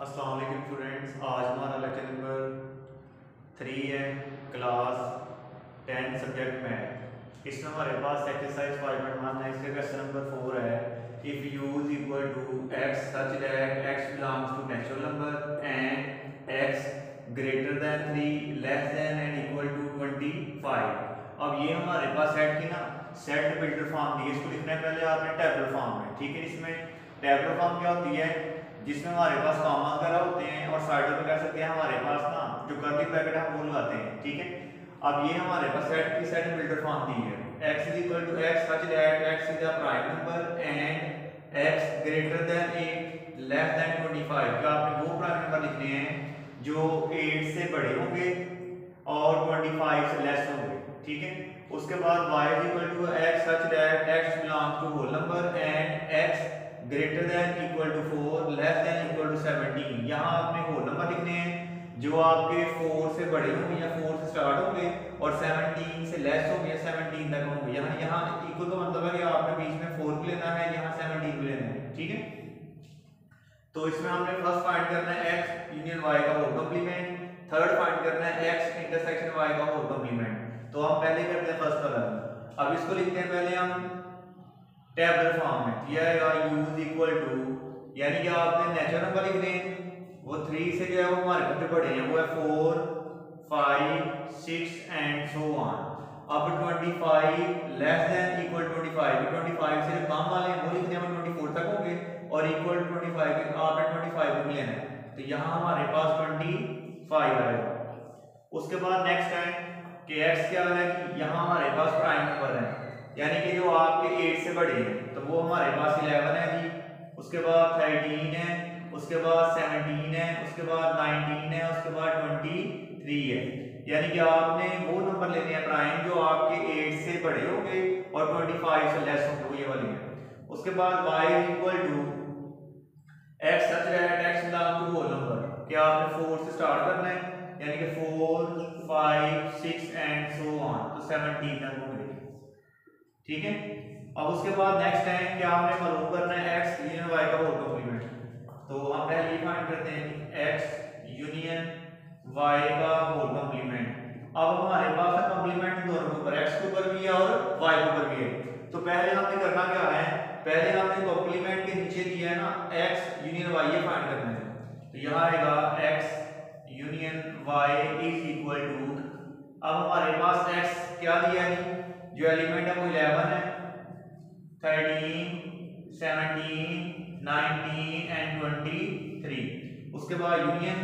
वालेकुम स्टूडेंट्स, आज हमारा लेक्चर नंबर थ्री है क्लास टेन सब्जेक्ट मैथ इसमें हमारे पास एक्सरसाइज फाइव पॉइंट वन है, इसका क्वेश्चन नंबर फोर है। If U's equal to X such that X belongs to natural number and X greater than three less than and equal to twenty five अब ये हमारे पास set की ना set builder form दी इसको लिखना है पहले आपने टेबल फॉर्म में, ठीक है? इसमें टेबल फॉर्म क्या होती है? जिसमें हमारे पास कॉमा वगैरह होते हैं और साइडों पे कह सकते हैं, हमारे पास ना जो कर्ली ब्रैकेट है वो लगाते हैं, ठीक है? अब ये हमारे पास सेट की सेट बिल्डर फॉर्म दी है। x is equal to x such that x is a prime number and x greater than 8 less than 25 क्या आपने वो प्राइम नंबर लिखने हैं जो 8 से बड़े होंगे और 25 से लेस होंगे, ठीक है? उसके बाद y is equal to x such that x belongs to whole number and x greater than equal to four less than equal to seventeen यहाँ आपने होल नंबर लिखने हैं, जो आपके फोर से बड़े होंगे या फोर से स्टार्ट होंगे, और सेवनटीन से लेस होंगे या सेवनटीन तक होंगे। यहाँ यहाँ इक्वल का मतलब है कि आपने बीच में फोर भी लेना है, यहाँ सेवनटीन भी लेना है। ठीक है? तो इसमें हमने फ़र्स्ट फाइंड करना है एक्स यूनियन वाई का होल कॉम्प्लीमेंट थर्ड फाइंड करना है एक्स इंटरसेक्शन वाई का होल कॉम्प्लीमेंट तो हम पहले करते हैं फ़र्स्ट वाला अब इसको लिखते हैं पहले हम टेबल फॉर्म में किया है यूज़ इक्वल टू यानी कि आपने नेचुरल नंबर लिख दें वो थ्री से जो है वो हमारे बच्चे पढ़े हैं, वो है four five six and so on अब twenty five less than equal twenty five twenty five से कम वाले हैं, वो लिखने में ट्वेंटी फोर तक होंगे, और इक्वल ट्वेंटी फाइव आपने ट्वेंटी फाइव को लेना है। तो यहाँ हमारे पास ट्वेंटी फाइव आएगा उसके बाद नेक्स्ट है कि एक्स क्या है कि यहाँ हमारे पास प्राइम नंबर है। यानी कि जो आपके एट से बड़े हैं तो वो हमारे पास इलेवन है जी। उसके बाद थर्टीन है, उसके बाद सेवनटीन है, उसके बाद नाइनटीन है, उसके बाद ट्वेंटी थ्री है। यानी कि आपने वो नंबर लेने हैं प्राइम जो आपके एट से बड़े होंगे और ट्वेंटी फाइव से लेस होंगे ये वाली है। उसके बाद Y equal to X such that X belong to whole number क्या आपने फोर से स्टार्ट करना है, यानी कि four five six and so on तो सेवनटीन तक होंगे ठीक है? अब उसके बाद नेक्स्ट है क्या हमने मालूम करना है x यूनियन y का होल कॉम्प्लीमेंट तो हम पहले ये फाइंड करते हैं कि x यूनियन y का होल कॉम्प्लीमेंट अब हमारे पास है कॉम्प्लीमेंट दोनों के ऊपर, x के ऊपर भी है और y के ऊपर भी है। तो पहले हमने करना क्या है? पहले हमने कॉम्प्लीमेंट के नीचे दिया है ना एक्स यूनियन वाई ये फाइंड करना है। तो यहाँ आएगा x union y is equal to अब हमारे पास x क्या दिया है? जो एलिमेंट है वो 11 है। 13 17 19 एंड 23 उसके बाद यूनियन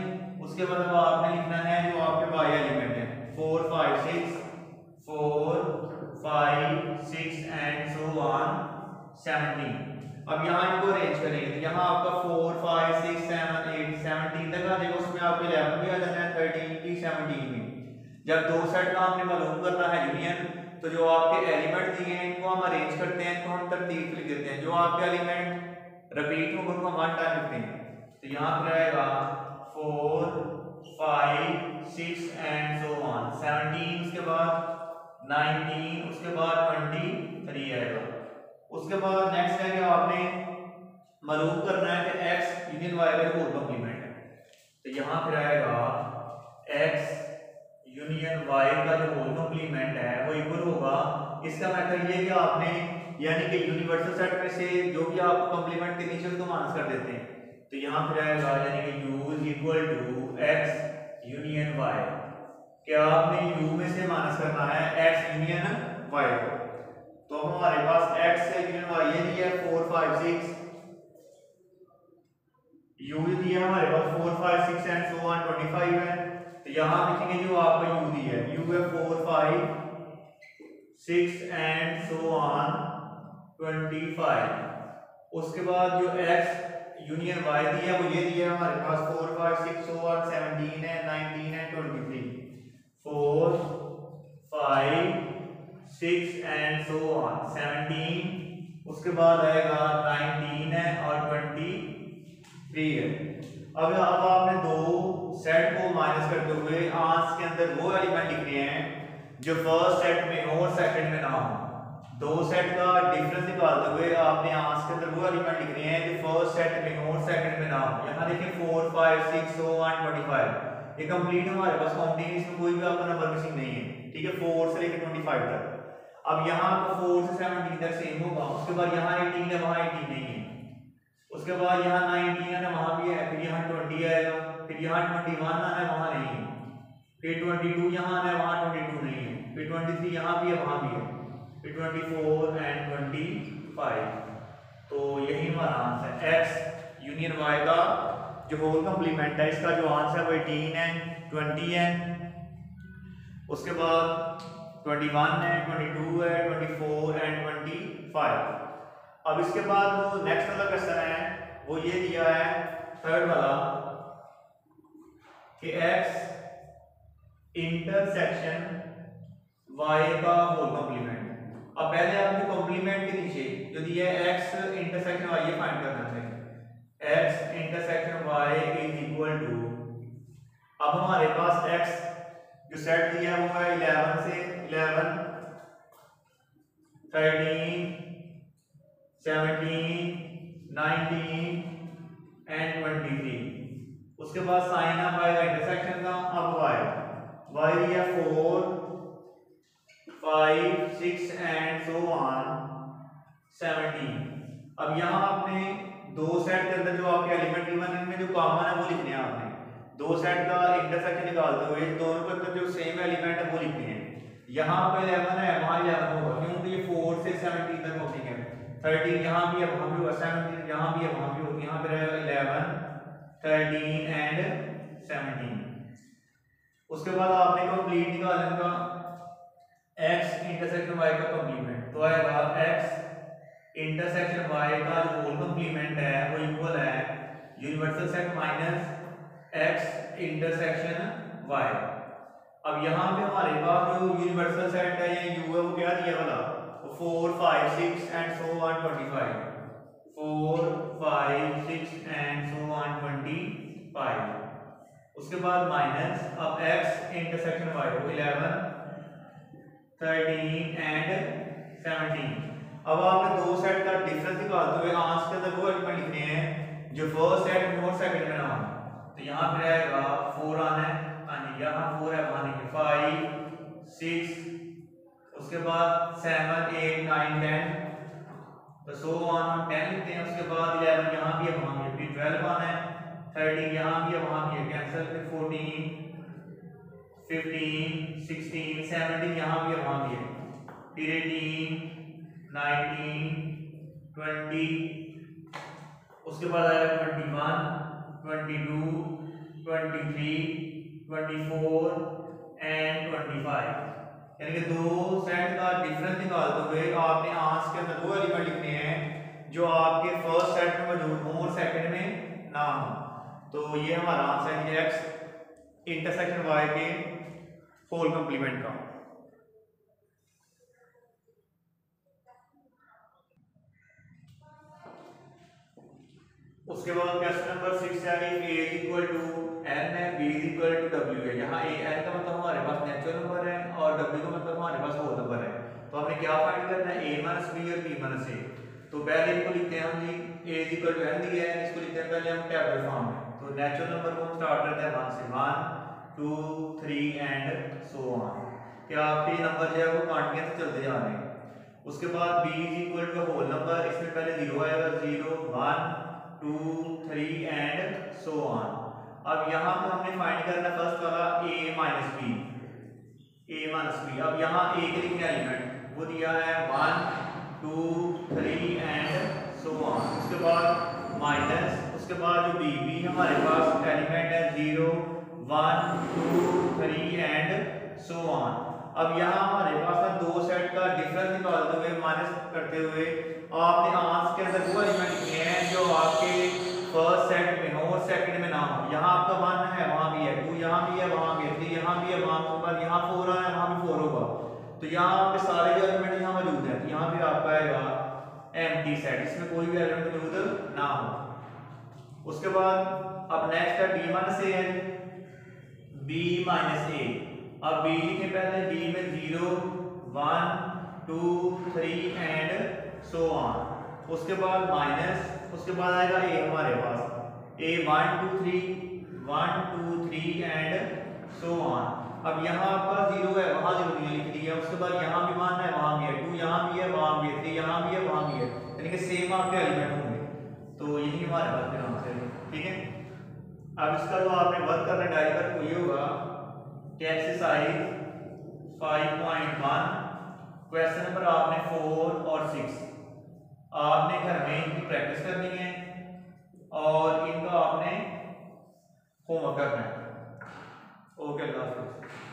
उसके बाद अब आपने लिखना है जो आपके वाई एलिमेंट है। 4 5 6 4 5 6 एंड सो ऑन 17 अब यहाँ इनको अरेंज करेंगे। तो यहाँ आपका 4 5 6 7 8 17 तक आ जाएगा उसमें आपके 11 भी आ जाना है 13 भी 17 भी जब दो सेट का हमने मालूम करना है यूनियन तो जो आपके एलिमेंट दिए हैं, इनको हम अरेंज करते हैं, इनको हम तरतीब लिख देते हैं। जो आपके एलिमेंट रिपीट होंगे, उनको हम वन टाइम लिखते हैं। तो यहाँ पर आएगा four five six and so on seventeen उसके बाद नाइनटीन उसके बाद ट्वेंटी थ्री आएगा। उसके बाद नेक्स्ट है कि आपने मालूम करना है कि एक्स यूनियन वाई का कॉम्प्लीमेंट है। तो यहाँ पर आएगा एक्स यूनियन वाई का जो होल कॉम्प्लीमेंट है, वो इक्वल होगा। इसका मेथड ये कि आपने, यानी कि यूनिवर्सल सेट में से जो भी आप कॉम्प्लीमेंट के नीचे उसको माइनस कर देते हैं। तो यहाँ पर आएगा यानी कि u equal to x union y क्या आपने u में से माइनस करना है, x यूनियन y को। तो हमारे पास x यूनियन y, ये दिया है 4 5 6 u दिया हमारे पास 4 5 6 एंड सो ऑन 25 है। तो यहाँ लिखेंगे जो आपका यू दी है यू है four five six and so on twenty five उसके बाद जो एक्स यूनियन वाई दी है, वो ये दिया है हमारे पास four five six on seventeen है नाइनटीन है twenty three four five six and so on seventeen उसके बाद आएगा नाइनटीन है और ट्वेंटी थ्री है। अब अब आपने दो सेट को माइनस करते हुए आंस के अंदर वो एलिमेंट लिखने हैं जो फ़र्स्ट सेट में हो और सेकंड में ना हो। दो सेट का डिफरेंस निकालते हुए आपने आंस के अंदर वो एलिमेंट लिखने हैं जो फ़र्स्ट सेट में हो और सेकंड में ना हो। यहाँ देखिए four five six so on twenty five ये कंप्लीट हमारे पास काउंटिंग इसमें कोई भी आपका नंबर मिसिंग नहीं है। ठीक है? फोर से लेकर ट्वेंटी फाइव तक। अब यहाँ आपको फोर से सेवनटीन तक सेम होगा। उसके बाद यहाँ एटीन है, वहाँ एटीन नहीं है। उसके बाद यहाँ नाइनटीन है, वहाँ भी है, फिर यहाँ ट्वेंटी आएगा। फिर यहाँ ट्वेंटी वन आना है, वहाँ नहीं है। फिर ट्वेंटी टू यहाँ आना है, वहाँ ट्वेंटी टू नहीं है। फिर ट्वेंटी थ्री यहाँ भी है, वहाँ भी है। फिर twenty four and twenty five तो यही हमारा आंसर है। एक्स यूनियन वाई का जो होल कंप्लीमेंट है, इसका जो आंसर है वो एटीन है ट्वेंटी है। उसके बाद ट्वेंटी वन है ट्वेंटी टू है twenty four and twenty five अब इसके बाद जो नेक्स्ट वाला क्वेश्चन है, वो ये दिया है थर्ड वाला। कि एक्स इंटरसेक्शन वाई का होल कंप्लीमेंट अब पहले आपके कॉम्प्लीमेंट के नीचे जो दिया है x इंटरसेक्शन y ये फाइंड करना चाहिए x intersection y is equal to अब हमारे पास x जो सेट दिया है वो है 11 से 11 13 17 19 एंड 23 उसके बाद साइन ऑफ़ का इंटरसेक्शन का अब y. Y दिया 4 five six and so on seventeen अब यहाँ आपने दो सेट के अंदर जो आपके एलिमेंट गिवन इनमें जो कॉमन है वो लिखने हैं आपने। दो सेट का इंटरसेक्शन निकालते हुए दोनों के अंदर जो सेम एलिमेंट है वो लिखने हैं। यहाँ पे इलेवन है, वहाँ इलेवन होगा, क्योंकि ये फोर से सेवनटीन तक होती है। थर्टीन यहाँ भी है वहाँ भी होगा सेवनटीन यहाँ भी है वहाँ भी होगी। यहाँ पे रहेगा इलेवन थर्टीन एंड सेवनटीन उसके बाद आपने कंप्लीट निकालने का x इंटरसेक्शन y का कंप्लीमेंट तो आएगा x इंटरसेक्शन y का जो होल कंप्लीमेंट है, वो इक्वल है universal set minus x intersection y. अब यहाँ पे हमारे पास जो यूनिवर्सल सेट है, ये u है, वो क्या दिया वाला? Four five six and so on twenty five four five six and so on twenty five उसके बाद माइनस अब x इंटरसेक्शन y वो इलेवन थर्टीन एंड सेवनटीन अब आपने दो सेट का डिफरेंस निकालते हुए आंसर के अंदर वो एलिमेंट लिखने हैं, जो फ़र्स्ट सेट में और सेकंड में ना हो। तो यहाँ पे रहेगा फोर आना है हाँ जी यहाँ फोर है वहाँ नहीं फाइव सिक्स उसके बाद seven eight nine ten so on ten लिखते हैं, उसके बाद इलेवन यहाँ भी है वहाँ भी, फिर ट्वेल्व आना है थर्टीन यहाँ भी है वहाँ भी है कैंसिल फिर फोर्टीन फिफ्टीन सिक्सटीन सेवनटीन यहाँ भी है वहाँ भी है, फिर एटीन नाइनटीन ट्वेंटी उसके बाद आएगा twenty one twenty two twenty three twenty four and twenty five यानी कि दो सेट का डिफरेंस निकालते हुए आपने आंसर के अंदर दो एलिमेंट लिखने हैं, जो आपके फ़र्स्ट सेट में मौजूद हो और सेकंड में ना हो। तो ये हमारा आंसर है एक्स इंटरसेक्शन वाई के होल कंप्लीमेंट का। उसके बाद क्वेश्चन नंबर सिक्स है कि a इक्वल टू n है b इक्वल टू w है। यहाँ a, n का मतलब हमारे पास नेचुरल नंबर है और w का मतलब हमारे पास होल नंबर है। तो हमने क्या फाइंड करना है? A माइनस b और b माइनस a तो पहले इनको लिखते हैं हम जी। A इक्वल टू n दिया है। इसको लिखते हैं पहले हम टेबल फॉर्म में। तो नेचुरल नंबर को हम स्टार्ट करते हैं। 1 से 1 two three and so on क्या आपके नंबर जो है वो कांटियाँ से चलते जा रहे हैं? उसके बाद b is equal to whole number इसमें पहले ज़ीरो आएगा। Zero one two three and so on अब यहाँ पे हमने फाइंड करना फ़र्स्ट वाला a minus B A minus B अब यहाँ a के लिखने एलिमेंट वो दिया है one two three and so on उसके बाद माइनस उसके बाद जो बी बी हमारे पास एलिमेंट है zero one two three and so on अब यहाँ हमारे पास दो सेट का डिफरेंस निकालते हुए माइनस करते हुए। आपने आंसर के अंदर वो एलिमेंट लिखे हैं जो आपके फ़र्स्ट सेट में हो और सेकंड में ना हो यहाँ आपका वन है, वहाँ भी है। टू यहाँ भी है, वहाँ भी है। थ्री यहाँ भी है, वहाँ के बाद यहाँ फोर है वहाँ भी फोर होगा। तो यहाँ आपके सारे जो एलिमेंट यहाँ मौजूद हैं। तो यहाँ भी आपका आएगा एम सेट इसमें कोई भी एलिमेंट मौजूद ना हो। उसके बाद अब नेक्स्ट है बी वन से है बी माइनस ए अब बी लिखे पहले। बी में zero one two three and so on उसके बाद माइनस उसके बाद आएगा ए हमारे पास। A one two three one two three and so on अब यहाँ आपका ज़ीरो है, वहाँ ज़ीरो नहीं लिख दिया। उसके बाद यहाँ भी वन है, वहाँ भी है टू यहाँ भी है, वहाँ भी है थ्री यहाँ भी है, वहाँ भी है। यानी कि सेम आपके एलिमेंट होंगे। तो यही हमारे पास फिर आंसर है। ठीक है? अब इसका जो आपने वर्क करना डायरी पर वो ये होगा, कि एक्सरसाइज 5.1 क्वेश्चन नंबर आपने फोर और सिक्स आपने घर में इनकी प्रैक्टिस करनी है। और इनका आपने होमवर्क करना है। ओके अल्लाह हाफिज़